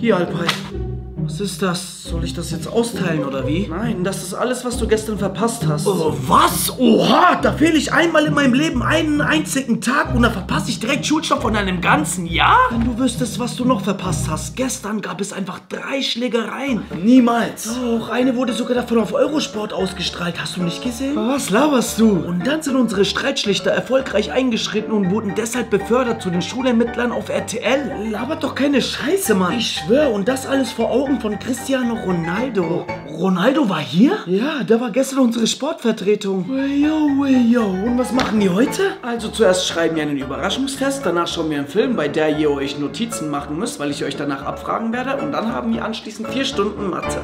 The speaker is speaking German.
Hier, Alpay. Was ist das? Soll ich das jetzt austeilen oder wie? Nein, das ist alles, was du gestern verpasst hast. Oh, was? Oha, da fehle ich einmal in meinem Leben einen einzigen Tag und dann verpasse ich direkt Schulstoff von einem ganzen Jahr? Wenn du wüsstest, was du noch verpasst hast. Gestern gab es einfach drei Schlägereien. Niemals. Auch eine wurde sogar davon auf Eurosport ausgestrahlt. Hast du nicht gesehen? Was laberst du? Und dann sind unsere Streitschlichter erfolgreich eingeschritten und wurden deshalb befördert zu den Schulermittlern auf RTL. Labert doch keine Scheiße, Mann. Ich schwöre, und das alles vor Augen von Cristiano Ronaldo. Ronaldo war hier? Ja, der war gestern unsere Sportvertretung. Yo, yo. Und was machen die heute? Also zuerst schreiben wir einen Überraschungstest, danach schauen wir einen Film, bei der ihr euch Notizen machen müsst, weil ich euch danach abfragen werde und dann haben wir anschließend vier Stunden Mathe.